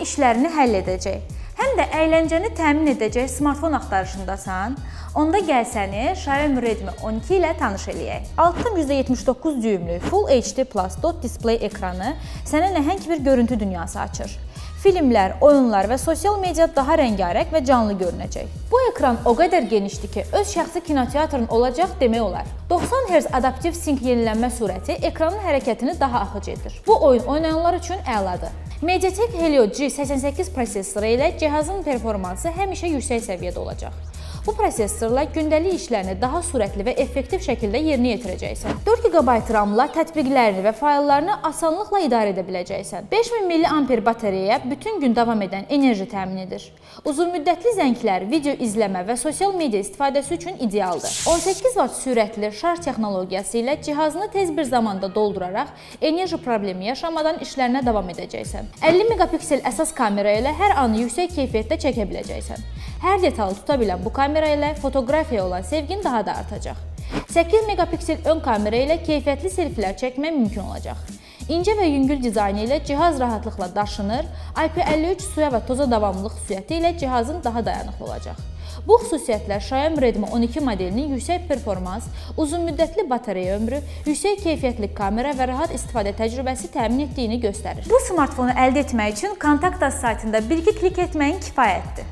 həm işlərini həll edəcək, həm də əyləncəni təmin edəcək smartfon axtarışındasan, onda gəl səni Xiaomi Redmi 12 ilə tanış eləyək. 6.79 düymlük Full HD Plus dot display ekranı sənə nəhəng bir görüntü dünyası açır. Filmlər, oyunlar və sosial media daha rəngarəng və canlı görünəcək. Bu ekran o qədər genişdir ki, öz şəxsi kinoteatrın olacaq demək olar. 90 Hz adaptiv sync yenilənmə sürəti ekranın hərəkətini daha axıcı edir. Bu oyun oynayanlar üçün əladır. MediaTek Helio G88 prosessoru ilə cihazın performansı həmişə yüksək səviyyədə olacaq. Bu prosessorla gündəlik işlərini daha sürətli və effektiv şəkildə yerinə yetirəcəksən. 4 GB RAM-la tətbiqlərini və fayllarını asanlıqla idarə edə biləcəksən. 5000 mAh batareyaya bütün gün davam edən enerji təmin edir. Uzunmüddətli zənglər, video izləmə və sosial media istifadəsi üçün idealdır. 18 Vt sürətli şarj texnologiyası ilə cihazını tez bir zamanda dolduraraq enerji problemi yaşamadan işlərinə davam edəcəksən. 50 megapiksel əsas kamera ilə hər anı yüksək keyfiyyətdə çəkə biləcəksən. Hər detalı tuta bilən bu kamera ilə fotoqrafiyaya olan sevgin daha da artacaq. 8 megapiksel ön kamera ilə keyfiyyətli selfilər çəkmək mümkün olacaq. İncə və yüngül dizaynı ilə cihaz rahatlıqla daşınır, IP53 suya və toza davamlılıq xüsusiyyəti ilə cihazın daha dayanıqlı olacaq. Bu xüsusiyyətlər Xiaomi Redmi 12 modelinin yüksək performans, uzunmüddətli batareya ömrü, yüksək keyfiyyətli kamera və rahat istifadə təcrübəsi təmin etdiyini göstərir. Bu smartfonu əldə etmək üçün Kontakt saytında bir-iki klik etməyin kifayətdir.